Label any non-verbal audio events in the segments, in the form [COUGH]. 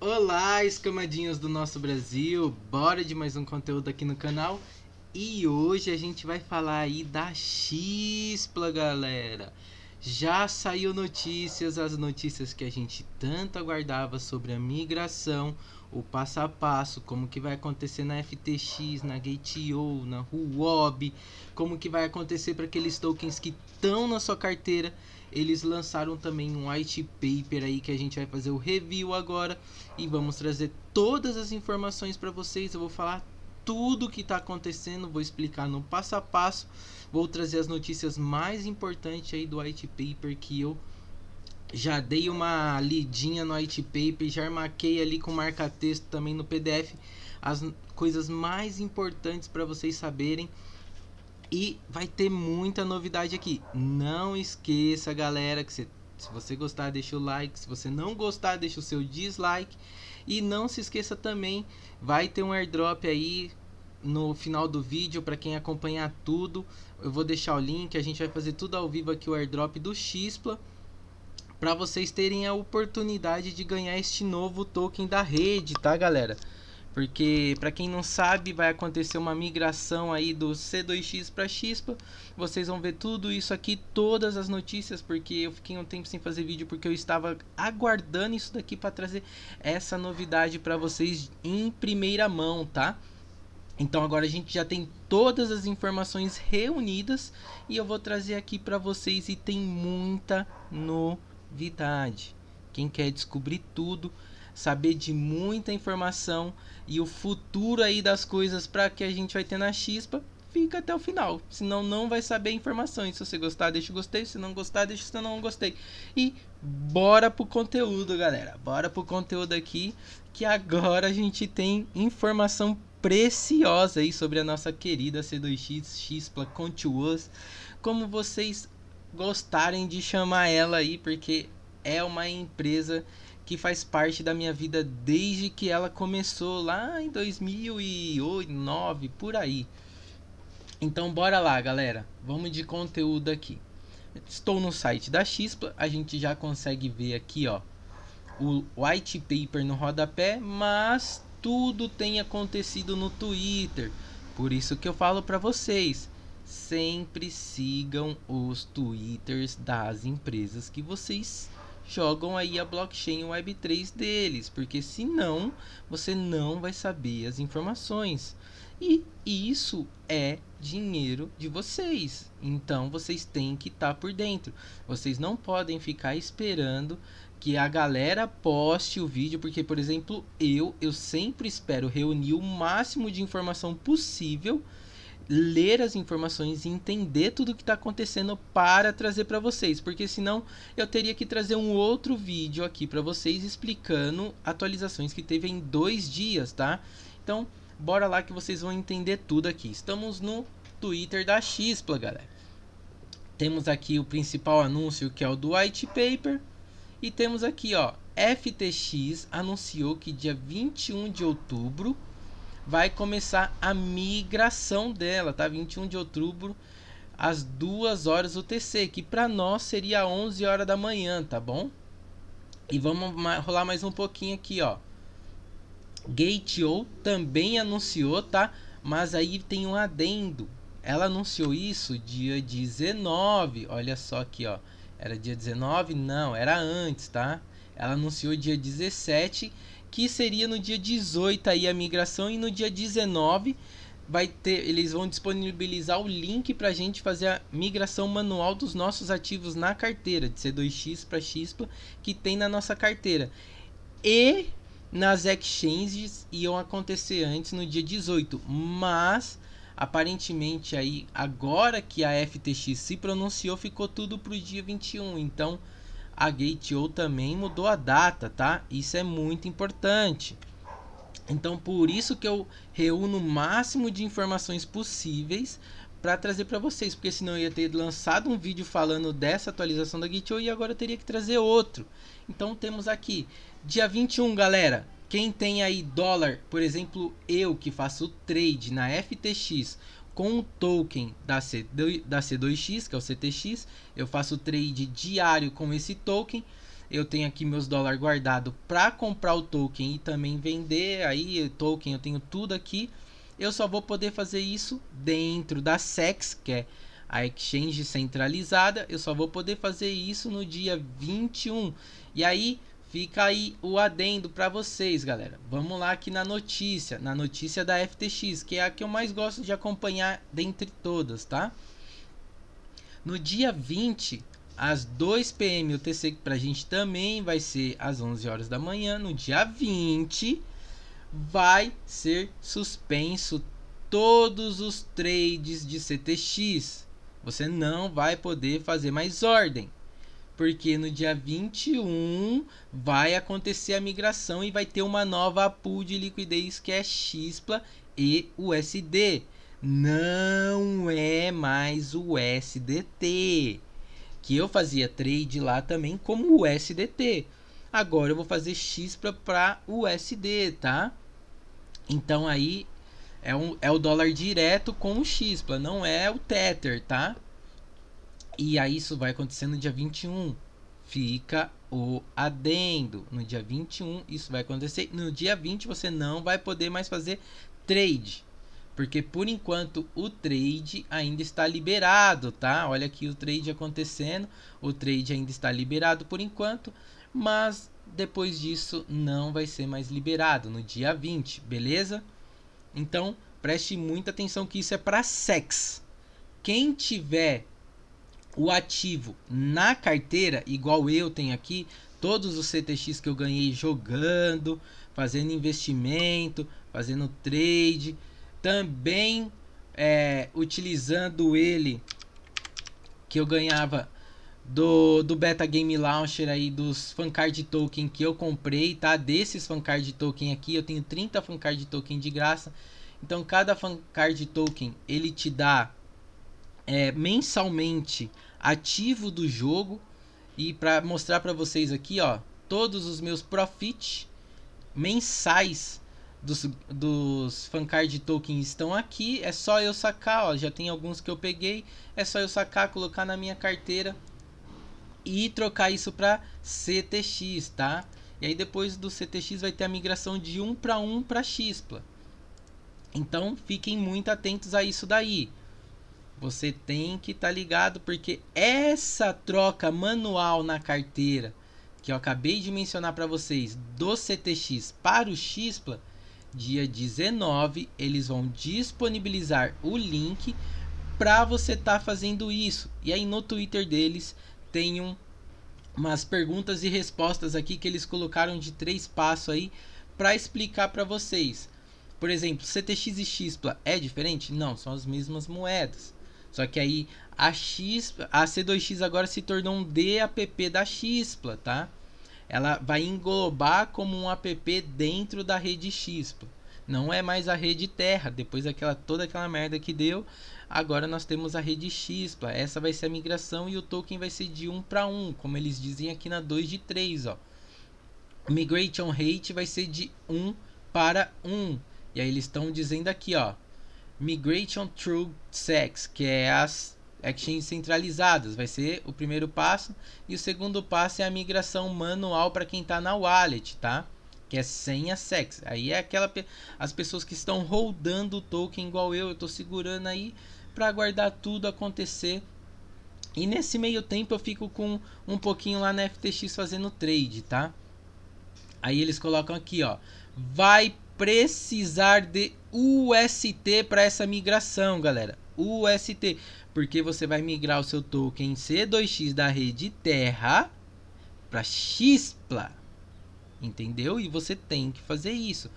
Olá, escamadinhos do nosso Brasil, bora de mais um conteúdo aqui no canal. E hoje a gente vai falar aí da Xpla, galera. Já saiu notícias, as notícias que a gente tanto aguardava sobre a migração, o passo a passo, como que vai acontecer na FTX, na Gate.io, na Huobi, como que vai acontecer para aqueles tokens que estão na sua carteira eles lançaram também um white paper aí que a gente vai fazer o review agora e vamos trazer todas as informações para vocês. Eu vou falar tudo que está acontecendo, vou explicar no passo a passo, vou trazer as notícias mais importantes aí do white paper que eu já dei uma lidinha no white paper, já marquei ali com marca-texto também no PDF as coisas mais importantes para vocês saberem. E vai ter muita novidade aqui. Não esqueça, galera, que se, você gostar, deixa o like. Se você não gostar, deixa o seu dislike. E não se esqueça também, vai ter um airdrop aí no final do vídeo para quem acompanhar tudo. Eu vou deixar o link, a gente vai fazer tudo ao vivo aqui o airdrop do Xpla para vocês terem a oportunidade de ganhar este novo token da rede, tá, galera? Porque para quem não sabe, vai acontecer uma migração aí do C2X para Xpa. Vocês vão ver tudo isso aqui, todas as notícias, porque eu fiquei um tempo sem fazer vídeo porque eu estava aguardando isso daqui para trazer essa novidade para vocês em primeira mão, tá? Então agora a gente já tem todas as informações reunidas e eu vou trazer aqui para vocês e tem muita novidade. Quem quer descobrir tudo, saber de muita informação e o futuro aí das coisas para que a gente vai ter na Xpa, fica até o final. Senão não vai saber informações. Se você gostar, deixa o gostei. Se não gostar, deixa o não gostei. E bora pro conteúdo, galera. Bora pro conteúdo aqui que agora a gente tem informação preciosa aí sobre a nossa querida C2X Xpla Continuous. Como vocês gostarem de chamar ela aí, porque é uma empresa que faz parte da minha vida desde que ela começou lá em 2008, 2009, por aí. Então bora lá, galera. Vamos de conteúdo aqui. Estou no site da Xpla, a gente já consegue ver aqui, ó, o white paper no rodapé, mas tudo tem acontecido no Twitter. Por isso que eu falo para vocês, sempre sigam os twitters das empresas que vocês jogam aí a blockchain Web3 deles, porque senão você não vai saber as informações. E isso é dinheiro de vocês. Então vocês têm que estar tá por dentro. Vocês não podem ficar esperando que a galera poste o vídeo, porque por exemplo, eu eu sempre espero reunir o máximo de informação possível ler as informações e entender tudo o que está acontecendo para trazer para vocês, porque senão eu teria que trazer um outro vídeo aqui para vocês explicando atualizações que teve em dois dias, tá? Então, bora lá que vocês vão entender tudo aqui. Estamos no Twitter da Xpla, galera. Temos aqui o principal anúncio que é o do white paper e temos aqui, ó, FTX anunciou que dia 21 de outubro vai começar a migração dela, tá? 21 de outubro, às 2 horas UTC, que para nós seria 11 horas da manhã, tá bom? E vamos rolar mais um pouquinho aqui, ó. Gate.io também anunciou, tá? Mas aí tem um adendo. Ela anunciou isso dia 19. Olha só aqui, ó. Era dia 19? Não, era antes, tá? Ela anunciou dia 17 que seria no dia 18 aí a migração e no dia 19 vai ter, eles vão disponibilizar o link para a gente fazer a migração manual dos nossos ativos na carteira de C2X para XPA que tem na nossa carteira. E nas exchanges iam acontecer antes no dia 18, mas aparentemente aí agora que a FTX se pronunciou ficou tudo para o dia 21, então a Gate.io também mudou a data, tá? Isso é muito importante. Então, por isso que eu reúno o máximo de informações possíveis para trazer para vocês, porque senão eu ia ter lançado um vídeo falando dessa atualização da Gate.io e agora eu teria que trazer outro. Então, temos aqui dia 21, galera. Quem tem aí dólar, por exemplo, eu que faço trade na FTX com o token da, C2, da C2X, que é o CTX. Eu faço trade diário com esse token. eu tenho aqui meus dólares guardados para comprar o token e também vender. Aí, token, eu tenho tudo aqui. Eu só vou poder fazer isso dentro da SEX, que é a exchange centralizada. Eu só vou poder fazer isso no dia 21. E aí, fica aí o adendo para vocês, galera. Vamos lá aqui na notícia, na notícia da FTX, que é a que eu mais gosto de acompanhar dentre todas, tá? No dia 20, às 2 pm o TC para a gente também vai ser às 11 horas da manhã. No dia 20 vai ser suspenso todos os trades de CTX. Você não vai poder fazer mais ordem. Porque no dia 21 vai acontecer a migração e vai ter uma nova pool de liquidez que é Xpla e USD. Não é mais o SDT que eu fazia trade lá também como USDT. Agora eu vou fazer X para USD, tá? Então aí é, um, é o dólar direto com o X, não é o Tether, tá? E aí isso vai acontecer no dia 21. Fica o adendo. No dia 21 isso vai acontecer. No dia 20 você não vai poder mais fazer trade. Porque por enquanto o trade ainda está liberado, tá? Olha aqui o trade acontecendo. O trade ainda está liberado por enquanto, mas depois disso não vai ser mais liberado no dia 20, beleza? Então, preste muita atenção que isso é para sex. Quem tiver o ativo na carteira, igual eu tenho aqui, todos os CTX que eu ganhei jogando, fazendo investimento, fazendo trade, também é, utilizando ele que eu ganhava do, do Beta Game Launcher aí dos fancard token que eu comprei, tá? Desses fancard token aqui, eu tenho 30 fancard token de graça. Então cada fancard token ele te dá é, mensalmente ativo do jogo e para mostrar para vocês aqui, ó, todos os meus profits mensais dos, dos fancard tokens estão aqui. É só eu sacar, ó. Já tem alguns que eu peguei. É só eu sacar, colocar na minha carteira e trocar isso para CTX, tá? E aí depois do CTX vai ter a migração de 1 para 1 para Xpla. Então fiquem muito atentos a isso daí. Você tem que estar tá ligado porque essa troca manual na carteira que eu acabei de mencionar para vocês do CTX para o Xpla dia 19 eles vão disponibilizar o link para você estar tá fazendo isso. E aí no Twitter deles tem um, umas perguntas e respostas aqui que eles colocaram de três passos aí para explicar para vocês. Por exemplo, CTX e Xpla é diferente? Não, são as mesmas moedas. Só que aí a X, a C2X agora se tornou um DApp da Xpla, tá? ela vai englobar como um app dentro da rede X. Não é mais a rede Terra, depois daquela toda aquela merda que deu, agora nós temos a rede X. Essa vai ser a migração e o token vai ser de 1 para 1, como eles dizem aqui na 2 de 3, ó. Migration rate vai ser de 1 para 1. E aí eles estão dizendo aqui, ó, Migration through sex, que é as exchanges centralizadas. Vai ser o primeiro passo. E o segundo passo é a migração manual para quem está na wallet, tá? Que é sem a SEX. Aí é aquela as pessoas que estão rodando o token igual eu. Eu estou segurando aí para aguardar tudo acontecer. E nesse meio tempo eu fico com um pouquinho lá na FTX fazendo trade, tá? Aí eles colocam aqui, ó. Vai precisar de UST para essa migração, galera. UST porque você vai migrar o seu token C2X da rede Terra para Xpla. Entendeu? E você tem que fazer isso.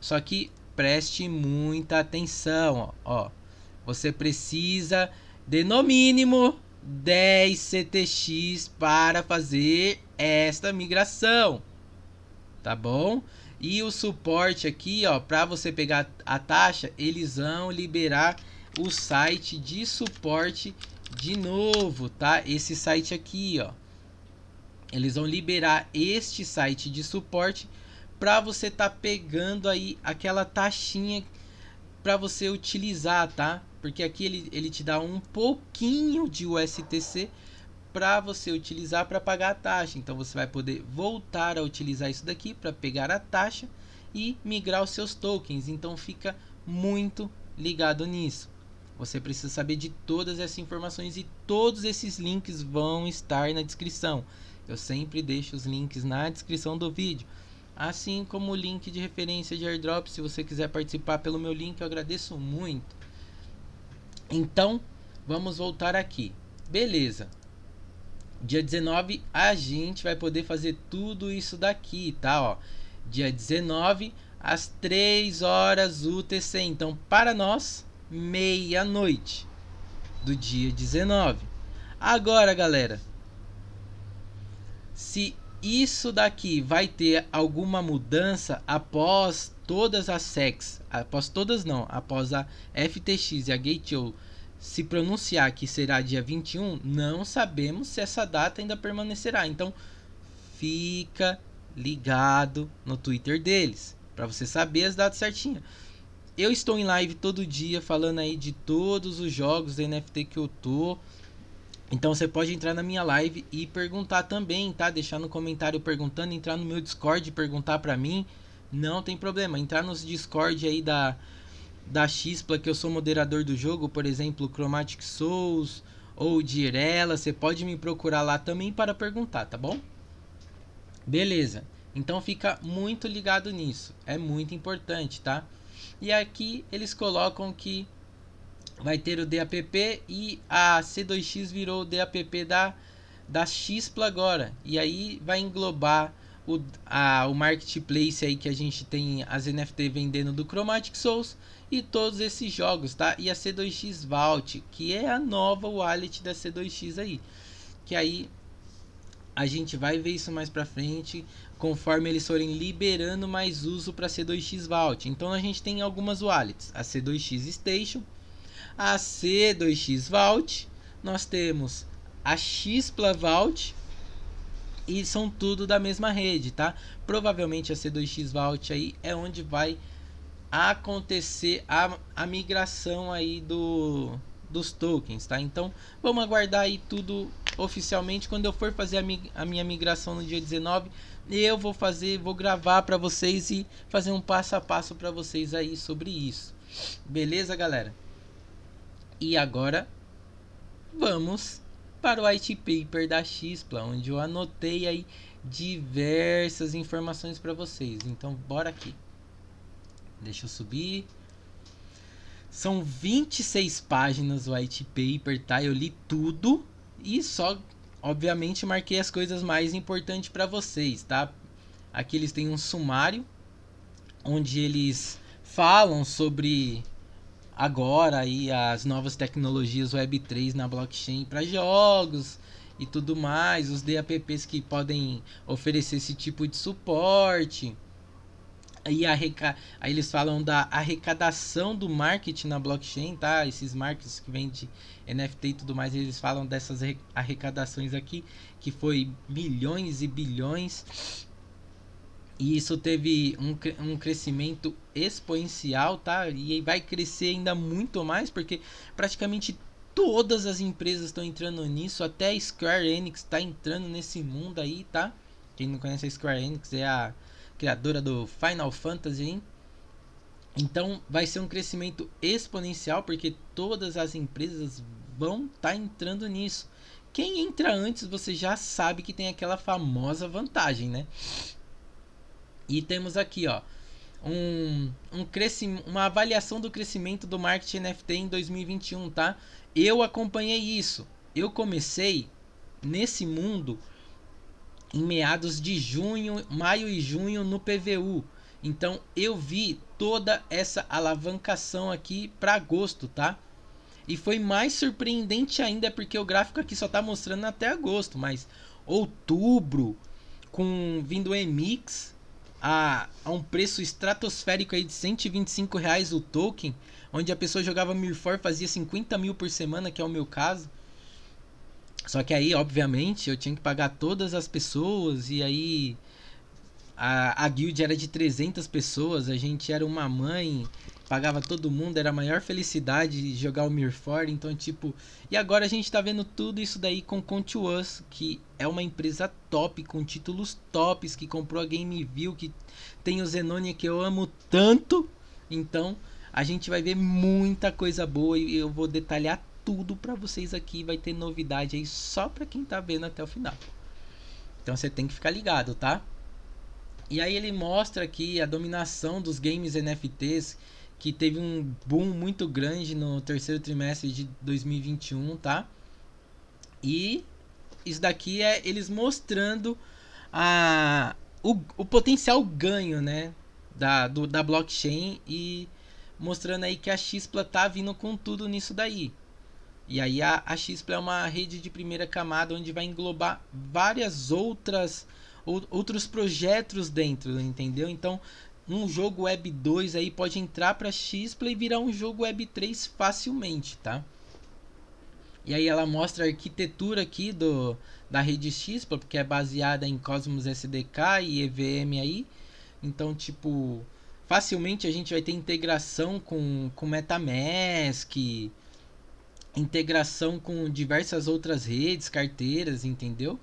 Só que preste muita atenção, ó. ó. Você precisa de no mínimo 10 CTX para fazer esta migração. Tá bom? E o suporte aqui, ó, para você pegar a taxa, eles vão liberar o site de suporte de novo, tá? Esse site aqui, ó. Eles vão liberar este site de suporte para você tá pegando aí aquela taxinha para você utilizar, tá? Porque aqui ele, ele te dá um pouquinho de USTC para você utilizar para pagar a taxa. Então você vai poder voltar a utilizar isso daqui para pegar a taxa e migrar os seus tokens. Então fica muito ligado nisso. Você precisa saber de todas essas informações e todos esses links vão estar na descrição. Eu sempre deixo os links na descrição do vídeo. Assim como o link de referência de airdrop, se você quiser participar pelo meu link, eu agradeço muito. Então, vamos voltar aqui. Beleza. Dia 19 a gente vai poder fazer tudo isso daqui, tá, ó. Dia 19 às 3 horas UTC. Então, para nós, meia-noite do dia 19. Agora, galera, se isso daqui vai ter alguma mudança após todas as SEX, após todas não, após a FTX e a Gate.io se pronunciar que será dia 21, não sabemos se essa data ainda permanecerá. Então, fica ligado no Twitter deles, para você saber as datas certinhas. Eu estou em live todo dia falando aí de todos os jogos da NFT que eu tô. Então você pode entrar na minha live e perguntar também, tá? Deixar no comentário perguntando, entrar no meu Discord e perguntar para mim. Não tem problema. Entrar nos Discord aí da da Xpla que eu sou moderador do jogo, por exemplo, Chromatic Souls ou Direla, você pode me procurar lá também para perguntar, tá bom? Beleza. Então fica muito ligado nisso. É muito importante, tá? E aqui eles colocam que vai ter o DAPP e a C2X virou o DAPP da, da Xpla agora. E aí vai englobar o, a, o marketplace aí que a gente tem as NFT vendendo do Chromatic Souls e todos esses jogos, tá? E a C2X Vault, que é a nova wallet da C2X aí. Que aí a gente vai ver isso mais pra frente, conforme eles forem liberando mais uso para C2X Vault. Então a gente tem algumas wallets, a C2X Station, a C2X Vault, nós temos a Xpla Vault e são tudo da mesma rede, tá? Provavelmente a C2X Vault aí é onde vai acontecer a, a migração aí do dos tokens, tá? Então, vamos aguardar aí tudo oficialmente quando eu for fazer a, mi a minha migração no dia 19, eu vou fazer, vou gravar para vocês e fazer um passo a passo para vocês aí sobre isso. Beleza, galera? E agora vamos para o white paper da Xpla, onde eu anotei aí diversas informações para vocês. Então, bora aqui. Deixa eu subir. São 26 páginas o white paper, tá? Eu li tudo e só, obviamente, marquei as coisas mais importantes para vocês, tá? Aqui eles têm um sumário onde eles falam sobre agora aí as novas tecnologias Web3 na blockchain para jogos e tudo mais, os DApps que podem oferecer esse tipo de suporte. Aí, arreca... Aí eles falam da arrecadação do marketing na blockchain, tá? Esses markets que vêm de NFT e tudo mais, eles falam dessas arrecadações aqui, que foi milhões e bilhões e isso teve um, um crescimento exponencial, tá? E vai crescer ainda muito mais, porque praticamente todas as empresas estão entrando nisso, até a Square Enix está entrando nesse mundo aí, tá? Quem não conhece a Square Enix é a criadora do Final Fantasy? Então vai ser um crescimento exponencial, porque todas as empresas vão estar tá entrando nisso. Quem entra antes, você já sabe que tem aquela famosa vantagem, né? E temos aqui, ó, um, um uma avaliação do crescimento do marketing NFT em 2021, tá? Eu acompanhei isso. Eu comecei nesse mundo em meados de junho, maio e junho no PVU. Então eu vi toda essa alavancação aqui para agosto, tá? E foi mais surpreendente ainda porque o gráfico aqui só tá mostrando até agosto, mas outubro com vindo Emix a, a um preço estratosférico aí de 125 reais o token, onde a pessoa jogava Mirfor fazia 50 mil por semana, que é o meu caso. Só que aí, obviamente, eu tinha que pagar todas as pessoas e aí a, a guild era de 300 pessoas, a gente era uma mãe pagava todo mundo, era a maior felicidade jogar o Mirror, então tipo, e agora a gente tá vendo tudo isso daí com Contuous, que é uma empresa top com títulos tops, que comprou a GameView, que tem o Zenonia que eu amo tanto. Então, a gente vai ver muita coisa boa e eu vou detalhar tudo para vocês aqui, vai ter novidade aí só para quem tá vendo até o final. Então você tem que ficar ligado, tá? E aí ele mostra aqui a dominação dos games NFTs que teve um boom muito grande no terceiro trimestre de 2021, tá? E isso daqui é eles mostrando a, o, o potencial ganho, né? Da, do, da blockchain e mostrando aí que a Xpla tá vindo com tudo nisso daí. E aí a, a Xpla é uma rede de primeira camada onde vai englobar várias outras ou, outros projetos dentro, entendeu? Então um jogo Web 2 aí pode entrar para Xplay e virar um jogo Web 3 facilmente, tá? E aí ela mostra a arquitetura aqui do da rede Xplay, porque é baseada em Cosmos SDK e EVM aí. Então, tipo, facilmente a gente vai ter integração com com MetaMask, integração com diversas outras redes, carteiras, entendeu?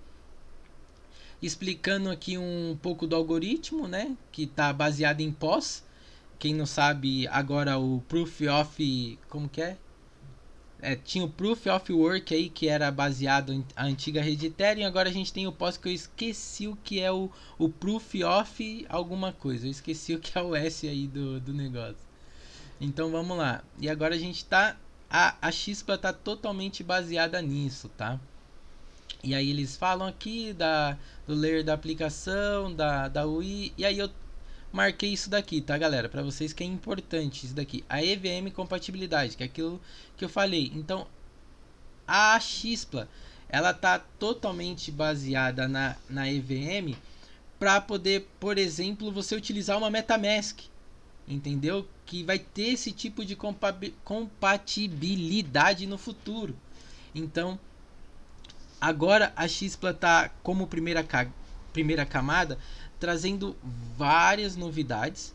explicando aqui um pouco do algoritmo, né, que está baseado em POS. Quem não sabe, agora o Proof of como que é? é? tinha o Proof of Work aí que era baseado em a antiga rede Ethereum, agora a gente tem o POS que eu esqueci o que é o, o Proof of alguma coisa. Eu esqueci o que é o S aí do, do negócio. Então vamos lá. E agora a gente tá a, Xpla tá totalmente baseada nisso, tá? E aí eles falam aqui da, do layer da aplicação, da, da UI. E aí eu marquei isso daqui, tá, galera? Para vocês que é importante isso daqui. A EVM compatibilidade, que é aquilo que eu falei. Então, a Xpla, ela tá totalmente baseada na, na EVM para poder, por exemplo, você utilizar uma MetaMask. Entendeu? Que vai ter esse tipo de compatibilidade no futuro. Então, Agora a Xpla está como primeira, primeira camada trazendo várias novidades,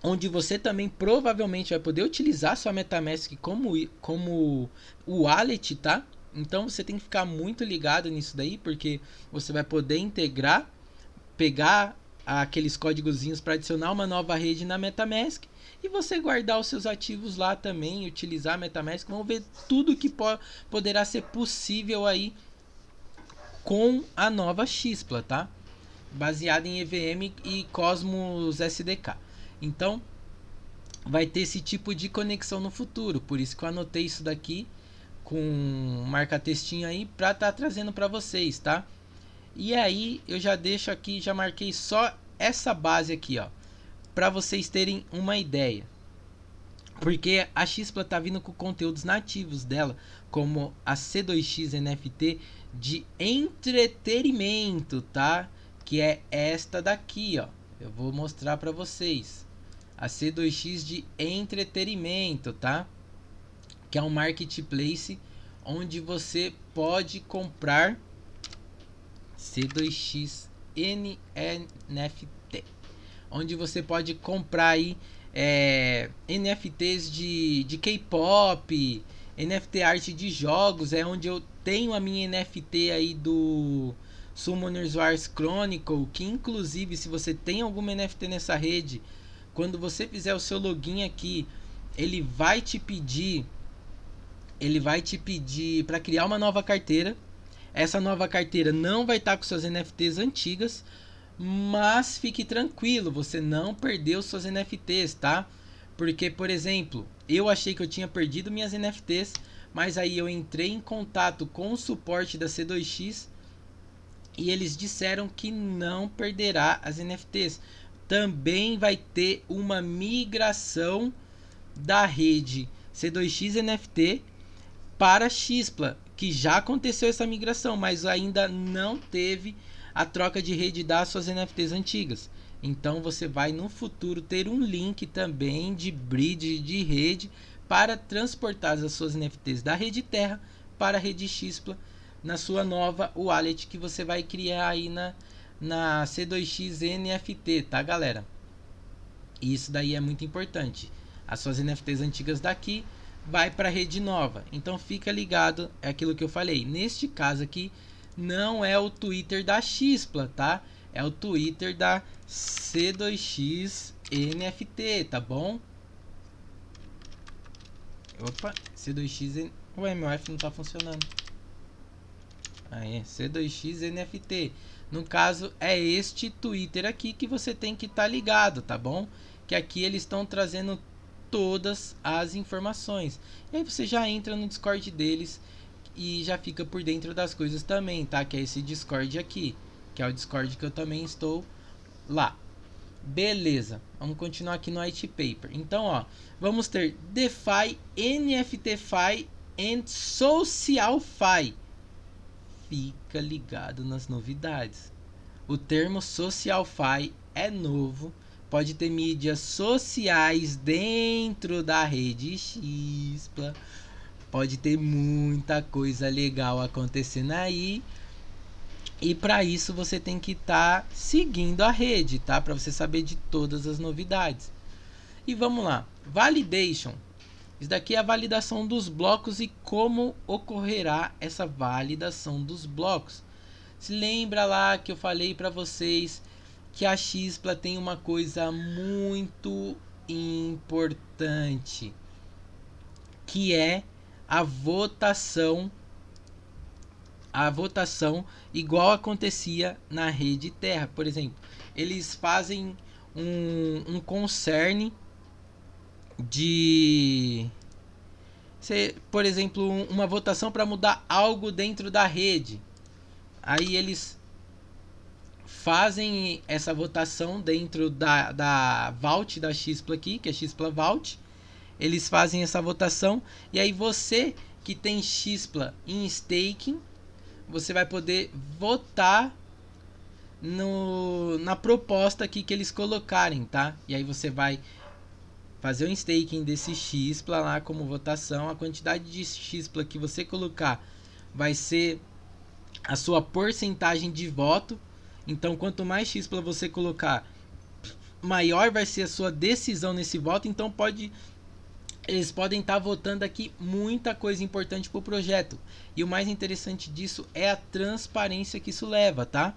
onde você também provavelmente vai poder utilizar sua MetaMask como como wallet, tá? Então você tem que ficar muito ligado nisso daí, porque você vai poder integrar, pegar aqueles códigozinhos para adicionar uma nova rede na MetaMask e você guardar os seus ativos lá também, utilizar a MetaMask. Vamos ver tudo que po poderá ser possível aí com a nova Xpla, tá? Baseada em EVM e Cosmos SDK. Então, vai ter esse tipo de conexão no futuro. Por isso que eu anotei isso daqui com marca textinho aí para estar tá trazendo para vocês, tá? E aí eu já deixo aqui, já marquei só essa base aqui, ó para vocês terem uma ideia. Porque a Xpla tá vindo com conteúdos nativos dela, como a C2X NFT de entretenimento, tá? Que é esta daqui, ó. Eu vou mostrar para vocês. A C2X de entretenimento, tá? Que é um marketplace onde você pode comprar C2X NFT onde você pode comprar aí é, NFTs de, de K-pop, NFT arte de jogos, é onde eu tenho a minha NFT aí do Summoners Wars Chronicle, que inclusive se você tem alguma NFT nessa rede, quando você fizer o seu login aqui, ele vai te pedir ele vai te pedir para criar uma nova carteira. Essa nova carteira não vai estar tá com suas NFTs antigas, mas fique tranquilo, você não perdeu suas NFTs, tá? Porque, por exemplo, eu achei que eu tinha perdido minhas NFTs, mas aí eu entrei em contato com o suporte da C2X e eles disseram que não perderá as NFTs. Também vai ter uma migração da rede C2X NFT para Xpla, que já aconteceu essa migração, mas ainda não teve a troca de rede das suas NFTs antigas. Então você vai no futuro ter um link também de bridge de rede para transportar as suas NFTs da rede Terra para a rede Xpla na sua nova wallet que você vai criar aí na, na C2X NFT, tá galera? E isso daí é muito importante. As suas NFTs antigas daqui vai para a rede nova. Então fica ligado, é aquilo que eu falei. Neste caso aqui não é o Twitter da Xpla, tá? É o Twitter da C2X NFT, tá bom? Opa, C2X o MOF não tá funcionando. Aí, C2X NFT. No caso, é este Twitter aqui que você tem que estar tá ligado, tá bom? Que aqui eles estão trazendo todas as informações. E aí você já entra no Discord deles e já fica por dentro das coisas também, tá? Que é esse Discord aqui, que é o Discord que eu também estou lá. Beleza, vamos continuar aqui no white paper. Então, ó, vamos ter DeFi, NFTFi e SocialFi. Fica ligado nas novidades. O termo SocialFi é novo, pode ter mídias sociais dentro da rede Xpla. Pode ter muita coisa legal acontecendo aí. E para isso você tem que estar tá seguindo a rede, tá? Para você saber de todas as novidades. E vamos lá. Validation. Isso daqui é a validação dos blocos e como ocorrerá essa validação dos blocos. Se lembra lá que eu falei para vocês que a Xpla tem uma coisa muito importante, que é a votação a votação igual acontecia na rede Terra. Por exemplo, eles fazem um, um concerne de. Por exemplo, uma votação para mudar algo dentro da rede. Aí eles fazem essa votação dentro da, da Vault da Xpla aqui, que é Xpla Vault. Eles fazem essa votação e aí você que tem Xpla em staking você vai poder votar no, na proposta aqui que eles colocarem, tá? E aí você vai fazer o staking desse XPLA lá como votação. A quantidade de XPLA que você colocar vai ser a sua porcentagem de voto. Então, quanto mais XPLA você colocar, maior vai ser a sua decisão nesse voto. Então, pode eles podem estar tá votando aqui muita coisa importante para o projeto. E o mais interessante disso é a transparência que isso leva, tá?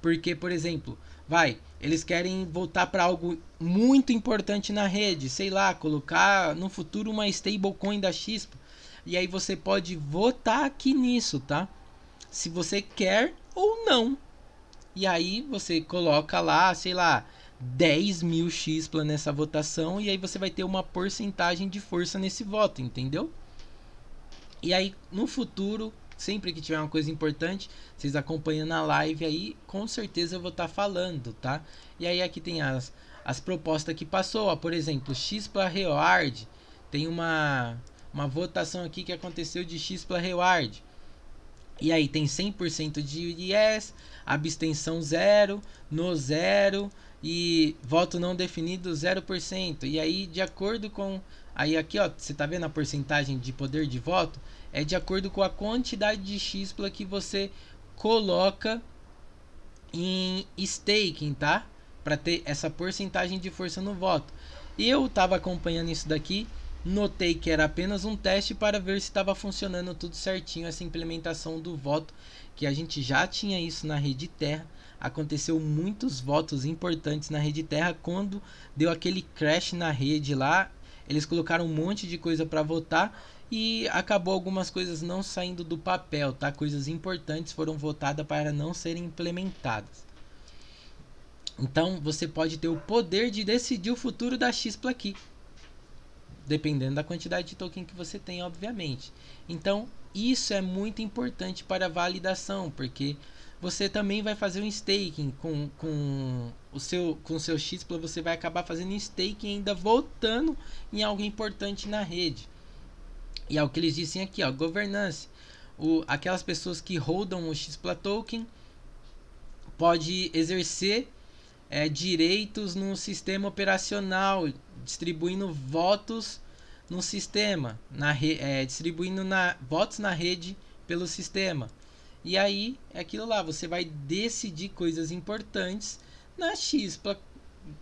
Porque, por exemplo, vai, eles querem voltar para algo muito importante na rede, sei lá, colocar no futuro uma stablecoin da XP. E aí você pode votar aqui nisso, tá? Se você quer ou não. E aí você coloca lá, sei lá, 10 mil X nessa votação e aí você vai ter uma porcentagem de força nesse voto, entendeu? E aí no futuro, sempre que tiver uma coisa importante, vocês acompanham na live aí, com certeza eu vou estar tá falando, tá? E aí aqui tem as, as propostas que passou, ó, por exemplo, X para Reward, tem uma, uma votação aqui que aconteceu de X para Reward. E aí tem 100% de yes, abstenção zero, no zero, e voto não definido 0%. E aí, de acordo com. Aí aqui, ó, você tá vendo a porcentagem de poder de voto? É de acordo com a quantidade de XPLA que você coloca em staking, tá? Para ter essa porcentagem de força no voto. Eu estava acompanhando isso daqui, notei que era apenas um teste para ver se estava funcionando tudo certinho essa implementação do voto, que a gente já tinha isso na rede Terra aconteceu muitos votos importantes na rede Terra quando deu aquele crash na rede lá. Eles colocaram um monte de coisa para votar e acabou algumas coisas não saindo do papel, tá? Coisas importantes foram votadas para não serem implementadas. Então você pode ter o poder de decidir o futuro da Xpla aqui. Dependendo da quantidade de token que você tem, obviamente. Então, isso é muito importante para a validação, porque você também vai fazer um staking com, com o seu com o seu Xpla, você vai acabar fazendo staking ainda voltando em algo importante na rede. E é o que eles dizem aqui, ó, governance. O, aquelas pessoas que rodam o Xpla token pode exercer é, direitos no sistema operacional, distribuindo votos no sistema, na re, é, distribuindo na, votos na rede pelo sistema. E aí é aquilo lá, você vai decidir coisas importantes na Xpla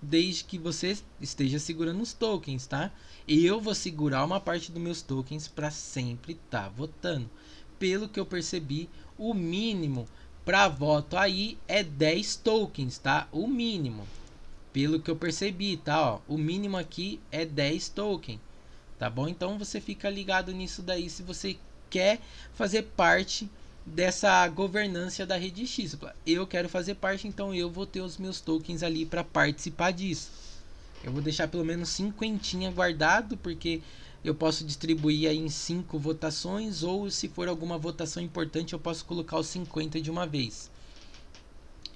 desde que você esteja segurando os tokens, tá? Eu vou segurar uma parte dos meus tokens para sempre estar tá votando. Pelo que eu percebi, o mínimo para voto aí é 10 tokens, tá? O mínimo. Pelo que eu percebi, tá? Ó, o mínimo aqui é 10 tokens. Tá bom? Então você fica ligado nisso daí se você quer fazer parte dessa governança da rede X. Eu quero fazer parte, então eu vou ter os meus tokens ali para participar disso. Eu vou deixar pelo menos cinquentinha guardado, porque eu posso distribuir aí em cinco votações, ou se for alguma votação importante, eu posso colocar os 50 de uma vez.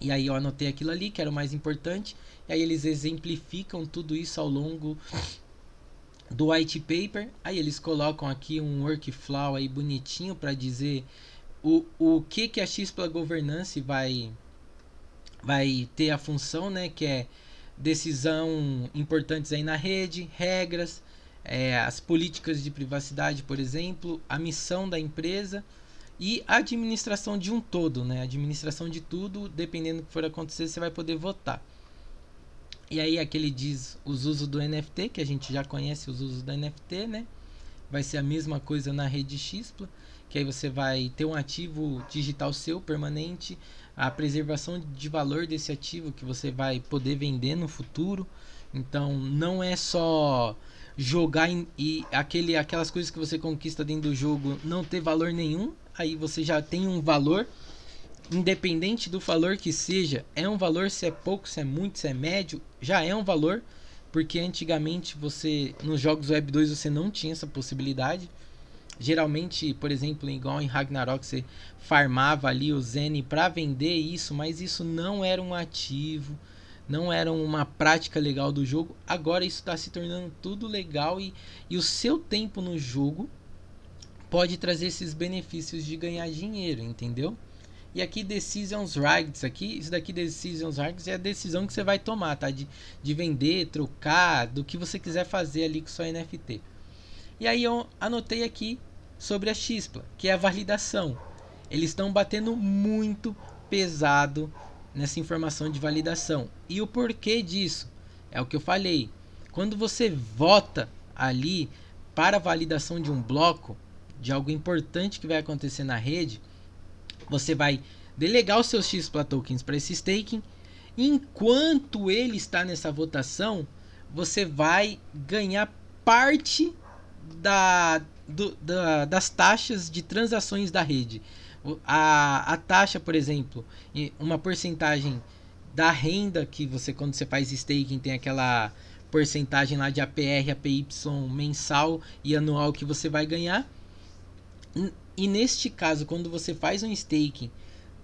E aí eu anotei aquilo ali, que era o mais importante, e aí eles exemplificam tudo isso ao longo do white paper. Aí eles colocam aqui um workflow aí bonitinho para dizer o, o que que a Xpla Governance vai vai ter a função, né, que é decisão importantes aí na rede, regras, é, as políticas de privacidade, por exemplo, a missão da empresa e a administração de um todo, né? A administração de tudo, dependendo do que for acontecer, você vai poder votar. E aí aqui ele diz os usos do NFT, que a gente já conhece os usos do NFT, né? Vai ser a mesma coisa na rede Xpla, que aí você vai ter um ativo digital seu permanente, a preservação de valor desse ativo que você vai poder vender no futuro. Então não é só jogar em, e aquele, aquelas coisas que você conquista dentro do jogo não ter valor nenhum, aí você já tem um valor independente do valor que seja, é um valor se é pouco, se é muito, se é médio, já é um valor, porque antigamente você nos jogos Web 2 você não tinha essa possibilidade. Geralmente, por exemplo, igual em Ragnarok, você farmava ali o Zen para vender isso, mas isso não era um ativo, não era uma prática legal do jogo. Agora isso está se tornando tudo legal e, e o seu tempo no jogo pode trazer esses benefícios de ganhar dinheiro, entendeu? E aqui Decisions Rights, aqui, isso daqui Decisions Rights é a decisão que você vai tomar, tá? De, de vender, trocar, do que você quiser fazer ali com sua NFT. E aí eu anotei aqui sobre a Xpla, que é a validação. Eles estão batendo muito pesado nessa informação de validação. E o porquê disso? É o que eu falei. Quando você vota ali para a validação de um bloco, de algo importante que vai acontecer na rede, você vai delegar os seus X tokens para esse staking. Enquanto ele está nessa votação, você vai ganhar parte da, do, da, das taxas de transações da rede. A, a taxa, por exemplo, uma porcentagem da renda que você, quando você faz staking, tem aquela porcentagem lá de APR, APY mensal e anual que você vai ganhar. E neste caso, quando você faz um staking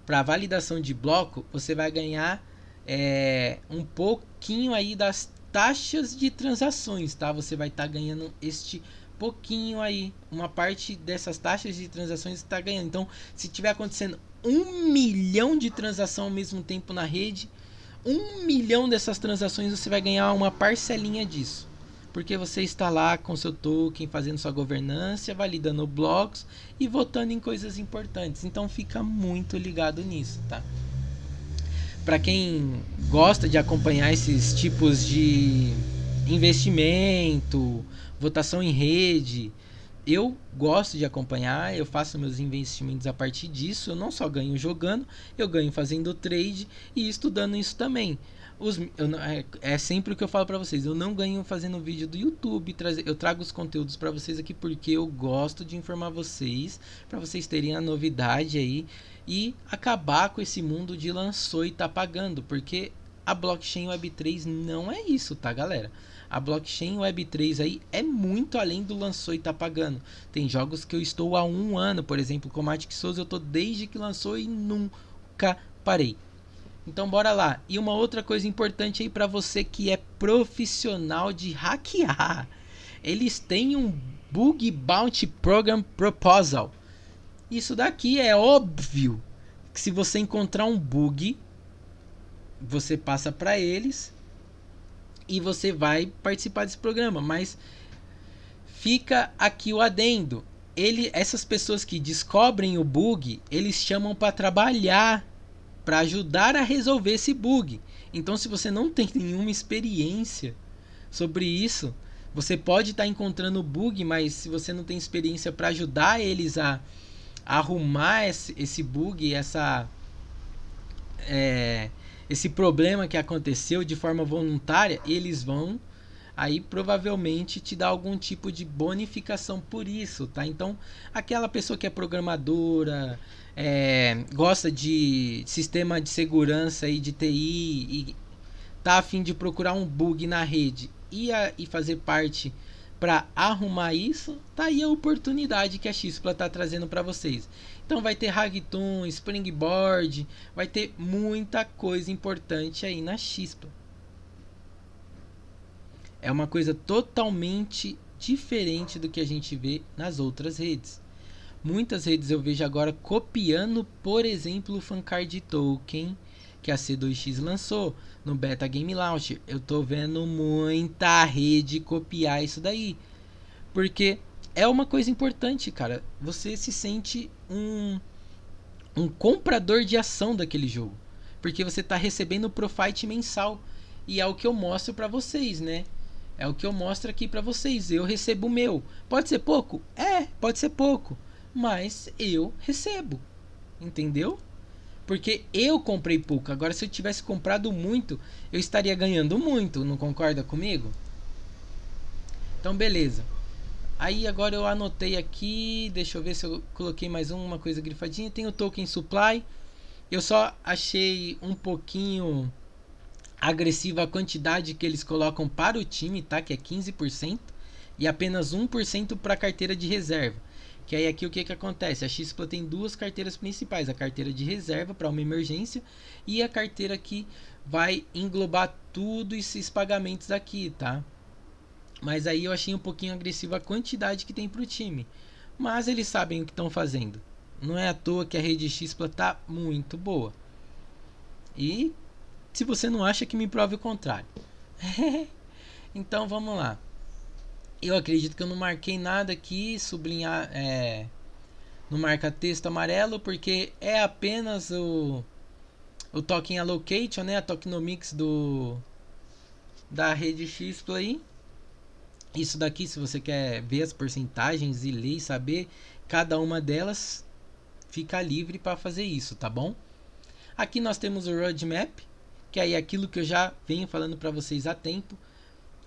para validação de bloco, você vai ganhar é, um pouquinho aí das taxas de transações, tá? Você vai estar tá ganhando este pouquinho aí, uma parte dessas taxas de transações está ganhando. Então, se tiver acontecendo um milhão de transações ao mesmo tempo na rede, um milhão dessas transações você vai ganhar uma parcelinha disso porque você está lá com seu token, fazendo sua governança, validando blocos e votando em coisas importantes. Então fica muito ligado nisso, tá? Para quem gosta de acompanhar esses tipos de investimento, votação em rede, eu gosto de acompanhar, eu faço meus investimentos a partir disso. Eu não só ganho jogando, eu ganho fazendo trade e estudando isso também. Os, é, é, sempre o que eu falo para vocês. Eu não ganho fazendo vídeo do YouTube. Trazer, eu trago os conteúdos para vocês aqui porque eu gosto de informar vocês. para vocês terem a novidade aí. E acabar com esse mundo de lançou e tá pagando. Porque a blockchain Web3 não é isso, tá, galera? A blockchain Web3 aí é muito além do lançou e tá pagando. Tem jogos que eu estou há um ano, por exemplo, com Matic Souls, eu tô desde que lançou e nunca parei. Então bora lá. E uma outra coisa importante aí para você que é profissional de hackear. Eles têm um Bug Bounty Program Proposal. Isso daqui é óbvio que se você encontrar um bug, você passa para eles e você vai participar desse programa, mas fica aqui o adendo. Ele, essas pessoas que descobrem o bug, eles chamam para trabalhar para ajudar a resolver esse bug. Então, se você não tem nenhuma experiência sobre isso, você pode estar tá encontrando bug, mas se você não tem experiência para ajudar eles a, a arrumar esse, esse bug, essa é, esse problema que aconteceu de forma voluntária, eles vão aí provavelmente te dar algum tipo de bonificação por isso, tá? Então, aquela pessoa que é programadora, é, gosta de sistema de segurança e de TI e tá a fim de procurar um bug na rede e, a, e fazer parte para arrumar isso, tá aí a oportunidade que a Xpla está trazendo para vocês. Então vai ter Ragtoon, Springboard, vai ter muita coisa importante aí na Xpla. É uma coisa totalmente diferente do que a gente vê nas outras redes. Muitas redes eu vejo agora copiando, por exemplo, o Fancard Token que a C2X lançou no Beta Game Launcher. Eu tô vendo muita rede copiar isso daí. Porque é uma coisa importante, cara. Você se sente um um comprador de ação daquele jogo, porque você está recebendo o profit mensal e é o que eu mostro para vocês, né? É o que eu mostro aqui para vocês. Eu recebo o meu. Pode ser pouco? É, pode ser pouco. Mas eu recebo. Entendeu? Porque eu comprei pouco. Agora, se eu tivesse comprado muito, eu estaria ganhando muito. Não concorda comigo? Então, beleza. Aí agora eu anotei aqui. Deixa eu ver se eu coloquei mais uma coisa grifadinha. Tem o token supply. Eu só achei um pouquinho agressiva a quantidade que eles colocam para o time, tá? Que é 15% e apenas 1% para a carteira de reserva. Que aí aqui o que, que acontece? A Xpla tem duas carteiras principais, a carteira de reserva para uma emergência e a carteira que vai englobar tudo esses pagamentos aqui, tá? Mas aí eu achei um pouquinho agressiva a quantidade que tem para o time. Mas eles sabem o que estão fazendo. Não é à toa que a rede Xpla tá muito boa. E se você não acha que me prove o contrário. [LAUGHS] então vamos lá. Eu acredito que eu não marquei nada aqui, sublinhar, é, no marca texto amarelo, porque é apenas o o token allocation, né, a tokenomics do da rede X Play. Isso daqui, se você quer ver as porcentagens e ler e saber cada uma delas, fica livre para fazer isso, tá bom? Aqui nós temos o roadmap, que é aquilo que eu já venho falando para vocês há tempo.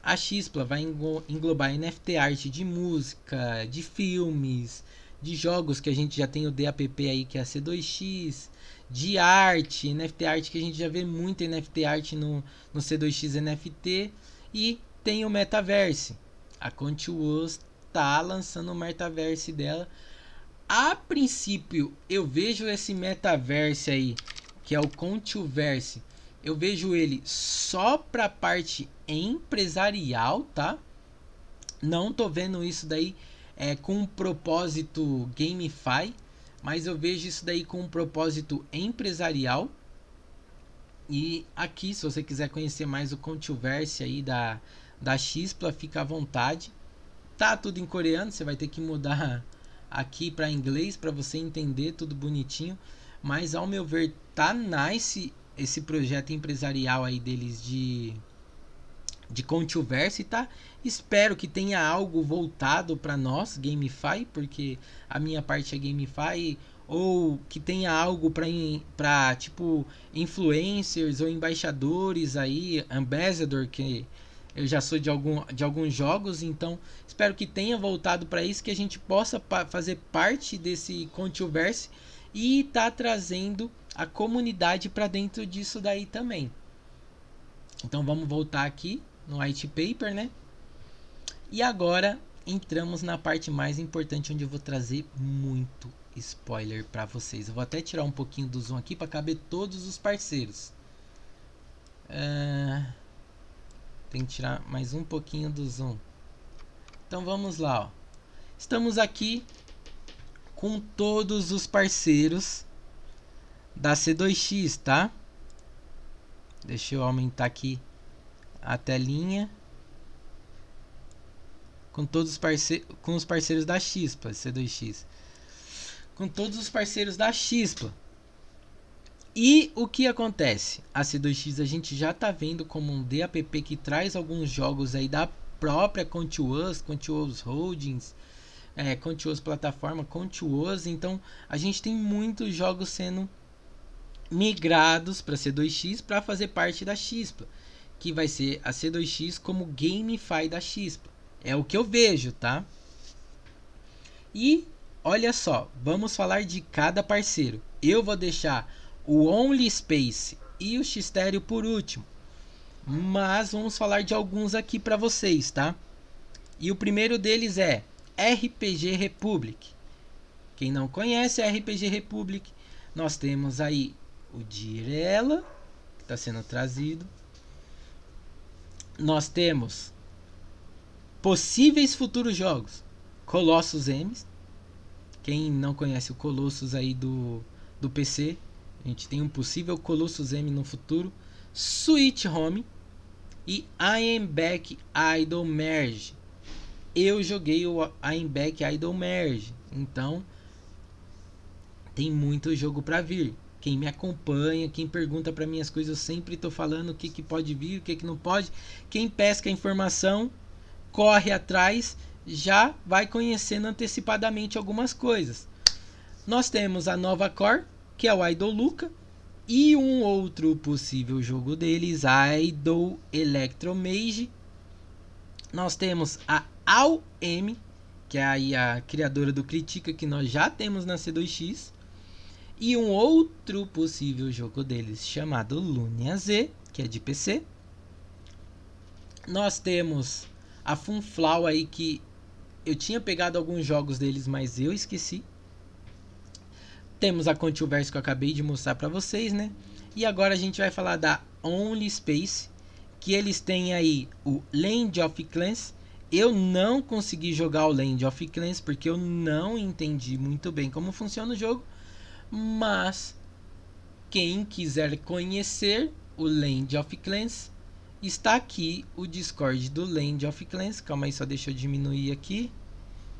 A Xpla vai englobar NFT arte de música, de filmes, de jogos que a gente já tem o DAPP aí que é a C2X, de arte, NFT arte que a gente já vê muito NFT arte no, no C2X NFT e tem o metaverse. A Contuos tá lançando o metaverse dela. A princípio, eu vejo esse metaverse aí, que é o Contuverse, eu vejo ele só para parte empresarial, tá? Não tô vendo isso daí é, com um propósito gamify, mas eu vejo isso daí com um propósito empresarial. E aqui, se você quiser conhecer mais o Controverse aí da, da Xpla, fica à vontade. Tá tudo em coreano, você vai ter que mudar [LAUGHS] aqui para inglês para você entender tudo bonitinho. Mas ao meu ver, tá nice esse projeto empresarial aí deles de de controversia, tá? Espero que tenha algo voltado para nós, GameFi, porque a minha parte é GameFi, ou que tenha algo para tipo influencers ou embaixadores aí, ambassador que eu já sou de, algum, de alguns jogos, então espero que tenha voltado para isso, que a gente possa pa fazer parte desse controversia e tá trazendo a comunidade para dentro disso daí também. Então vamos voltar aqui no white paper, né? E agora entramos na parte mais importante onde eu vou trazer muito spoiler para vocês. Eu vou até tirar um pouquinho do zoom aqui para caber todos os parceiros. Uh, tem que tirar mais um pouquinho do zoom. Então vamos lá, ó. Estamos aqui com todos os parceiros da C2X, tá? Deixa eu aumentar aqui a telinha. Com todos os parceiros, com os parceiros da Xpla, C2X. Com todos os parceiros da Xpla. E o que acontece? A C2X a gente já tá vendo como um DApp que traz alguns jogos aí da própria Contuous, Contuous Holdings, é, Contuous plataforma, Contuous. Então a gente tem muitos jogos sendo migrados para C2X para fazer parte da Xpla, que vai ser a C2X como GameFi da Xpla. É o que eu vejo, tá? E olha só, vamos falar de cada parceiro. Eu vou deixar o Only Space e o Xtério por último. Mas vamos falar de alguns aqui para vocês, tá? E o primeiro deles é RPG Republic. Quem não conhece a RPG Republic, nós temos aí o Direla, que está sendo trazido. Nós temos possíveis futuros jogos. Colossus M. Quem não conhece o Colossus aí do, do PC, a gente tem um possível Colossus M no futuro. Switch Home e I Am Back Idol Merge. Eu joguei o I Am Back Idol Merge, então tem muito jogo para vir. Quem me acompanha, quem pergunta para mim as coisas, eu sempre tô falando o que, que pode vir, o que, que não pode. Quem pesca a informação, corre atrás, já vai conhecendo antecipadamente algumas coisas. Nós temos a nova Core, que é o Idol Luca, e um outro possível jogo deles, Idol Electromage. Nós temos a AUM, que é aí a criadora do Critica, que nós já temos na C2X. E um outro possível jogo deles chamado Lunia Z, que é de PC. Nós temos a Funflow aí que eu tinha pegado alguns jogos deles, mas eu esqueci. Temos a Controverse que eu acabei de mostrar para vocês, né? E agora a gente vai falar da Only Space, que eles têm aí o Land of Clans. Eu não consegui jogar o Land of Clans porque eu não entendi muito bem como funciona o jogo. Mas quem quiser conhecer o Land of Clans, está aqui o Discord do Land of Clans. Calma aí, só deixa eu diminuir aqui,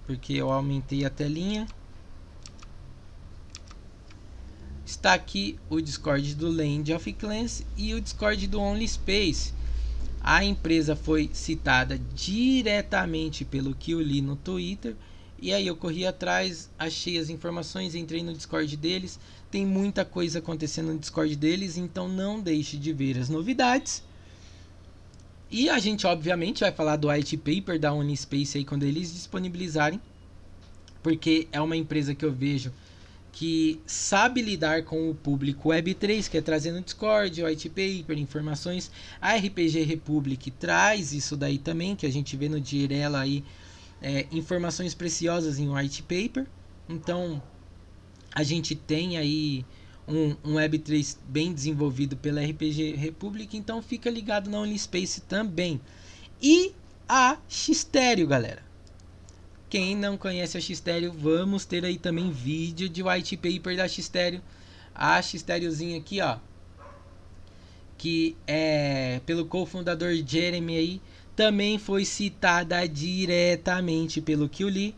porque eu aumentei a telinha. Está aqui o Discord do Land of Clans e o Discord do Only Space. A empresa foi citada diretamente pelo que eu li no Twitter e aí eu corri atrás, achei as informações, entrei no Discord deles. Tem muita coisa acontecendo no Discord deles, então não deixe de ver as novidades. E a gente obviamente vai falar do white paper da Unispace aí quando eles disponibilizarem, porque é uma empresa que eu vejo que sabe lidar com o público Web3, que é trazendo Discord, white paper, informações. A RPG Republic traz isso daí também, que a gente vê no Direla aí é, informações preciosas em white paper. Então, a gente tem aí um, um Web3 bem desenvolvido pela RPG Republic, então fica ligado na Unispace também. E a Xtério, galera. Quem não conhece a Xtério, vamos ter aí também vídeo de white paper da Xtério. A Xtériozinha aqui, ó. Que é pelo cofundador Jeremy aí também foi citada diretamente pelo Kyuli.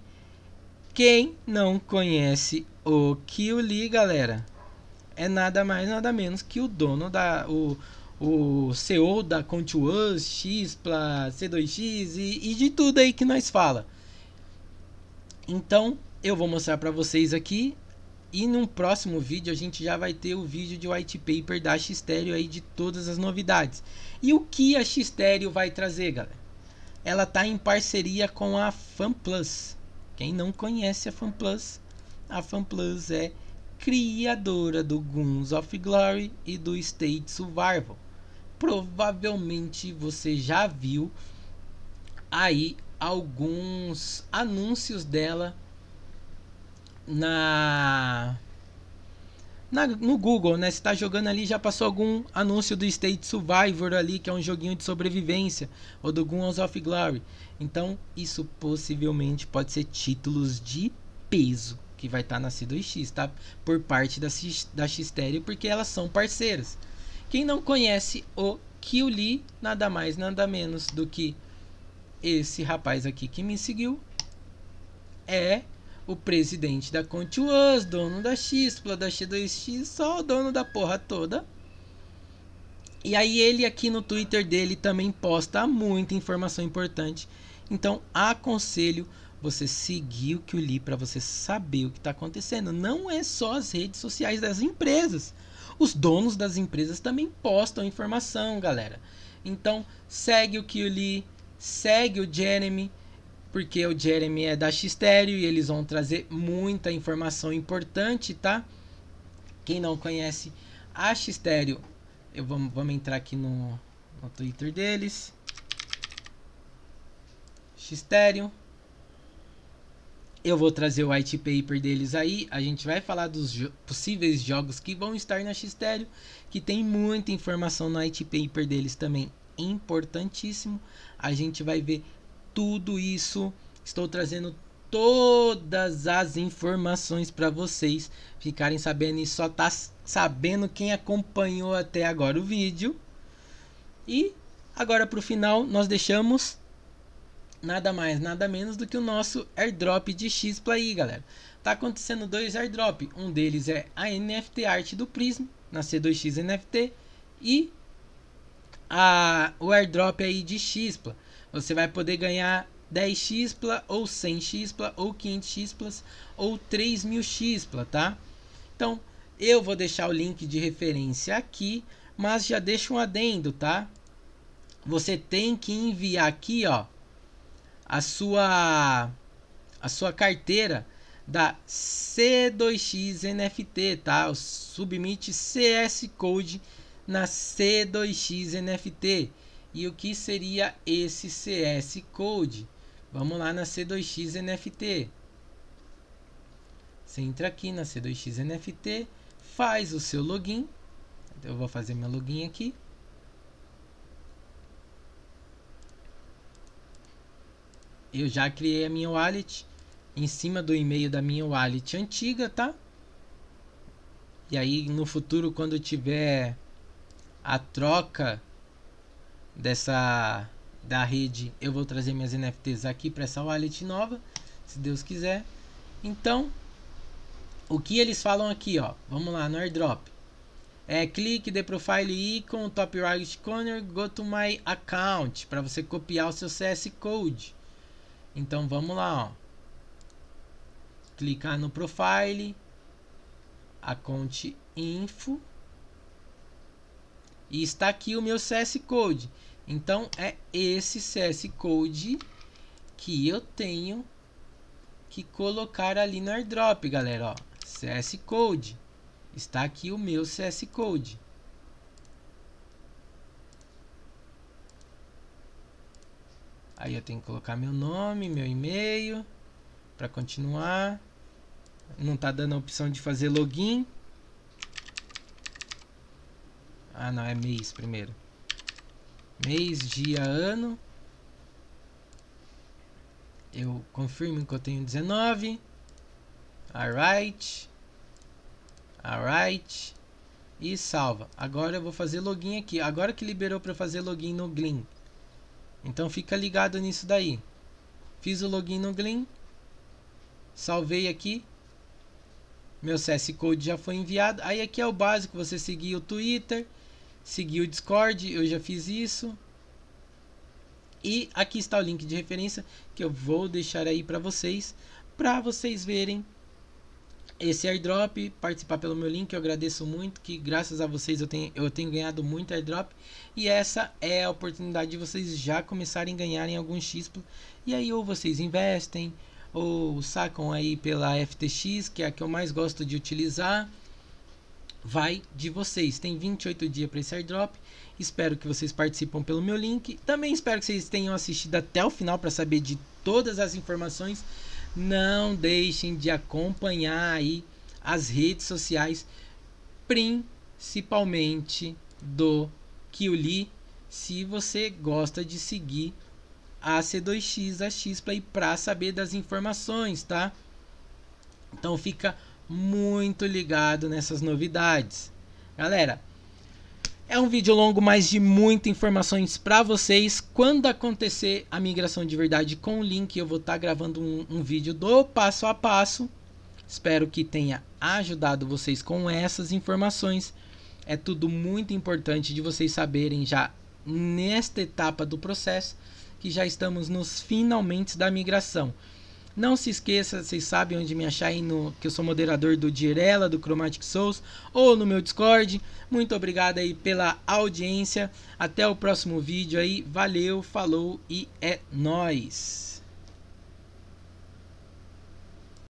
Quem não conhece o Kyuli, galera, é nada mais nada menos que o dono da o, o CEO da Contuous, Xpla, C2X e, e de tudo aí que nós fala. Então, eu vou mostrar para vocês aqui e num próximo vídeo a gente já vai ter o vídeo de white paper da Xtereo aí de todas as novidades. E o que a Xtereo vai trazer, galera? Ela tá em parceria com a FanPlus. Quem não conhece a FanPlus, a FanPlus é criadora do Guns of Glory e do State Survival. Provavelmente você já viu aí alguns anúncios dela na, na no Google, né? Você tá jogando ali, já passou algum anúncio do State Survivor ali, que é um joguinho de sobrevivência, ou do Guns of Glory. Então, isso possivelmente pode ser títulos de peso que vai estar tá na C2X, tá? Por parte da, X, da porque elas são parceiras. Quem não conhece o Kyuli, nada mais, nada menos do que esse rapaz aqui que me seguiu, é o presidente da ContiWAS, dono da Xpla, da X2X, só o dono da porra toda. E aí ele aqui no Twitter dele também posta muita informação importante. Então aconselho você seguir o que eu li para você saber o que está acontecendo. Não é só as redes sociais das empresas. Os donos das empresas também postam informação, galera. Então segue o que eu li, segue o Jeremy, porque o Jeremy é da Xtério e eles vão trazer muita informação importante, tá? Quem não conhece a Xtério, eu vamos, vamos entrar aqui no, no Twitter deles. Xtério. Eu vou trazer o white paper deles aí. A gente vai falar dos jo possíveis jogos que vão estar na Xtério, que tem muita informação no white paper deles também, importantíssimo. A gente vai ver tudo isso. Estou trazendo todas as informações para vocês ficarem sabendo e só tá sabendo quem acompanhou até agora o vídeo. E agora para o final nós deixamos nada mais, nada menos do que o nosso airdrop de Xpla aí, galera. Tá acontecendo dois airdrop, um deles é a NFT arte do Prism na C2X NFT e a o airdrop aí de Xpla você vai poder ganhar 10 xpla ou 100 xpla ou 500 xplas ou 3000 xpla, tá? Então, eu vou deixar o link de referência aqui, mas já deixo um adendo, tá? Você tem que enviar aqui, ó, a sua a sua carteira da C2X NFT, tá? O submit CS Code na C2X NFT. E o que seria esse CS Code? Vamos lá na C2X NFT. Você entra aqui na C2X NFT, faz o seu login. Eu vou fazer meu login aqui. Eu já criei a minha wallet em cima do e-mail da minha wallet antiga, tá? E aí no futuro quando tiver a troca dessa da rede, eu vou trazer minhas NFTs aqui para essa wallet nova, se Deus quiser. Então, o que eles falam aqui, ó, vamos lá no airdrop. É clique the profile icon, top right corner, go to my account para você copiar o seu CS Code. Então vamos lá, ó. Clicar no profile, account info e está aqui o meu CS Code. Então é esse CS Code que eu tenho que colocar ali no airdrop, galera, ó. CS Code. Está aqui o meu CS Code. Aí eu tenho que colocar meu nome, meu e-mail para continuar. Não tá dando a opção de fazer login. Ah, não, é mês primeiro mês, dia, ano. Eu confirmo que eu tenho 19. Alright. Alright. E salva. Agora eu vou fazer login aqui. Agora que liberou para fazer login no Gleam. Então fica ligado nisso daí. Fiz o login no Gleam. Salvei aqui. Meu CS Code já foi enviado. Aí aqui é o básico, você seguir o Twitter seguir o Discord, eu já fiz isso. E aqui está o link de referência que eu vou deixar aí para vocês, para vocês verem esse airdrop, participar pelo meu link, eu agradeço muito, que graças a vocês eu tenho, eu tenho ganhado muito airdrop, e essa é a oportunidade de vocês já começarem a ganharem algum X, e aí ou vocês investem, ou sacam aí pela FTX, que é a que eu mais gosto de utilizar, vai de vocês. Tem 28 dias para esse airdrop. Espero que vocês participem pelo meu link. Também espero que vocês tenham assistido até o final para saber de todas as informações. Não deixem de acompanhar aí as redes sociais, principalmente do Kiuli, se você gosta de seguir a C2X, a Xplay para saber das informações, tá? Então fica muito ligado nessas novidades. Galera, É um vídeo longo, mas de muitas informações para vocês. Quando acontecer a migração de verdade com o link, eu vou estar tá gravando um, um vídeo do passo a passo. Espero que tenha ajudado vocês com essas informações. É tudo muito importante de vocês saberem já nesta etapa do processo que já estamos nos finalmente da migração. Não se esqueça, vocês sabem onde me achar aí no que eu sou moderador do Direla do Chromatic Souls ou no meu Discord. Muito obrigado aí pela audiência. Até o próximo vídeo aí. Valeu, falou e é nós.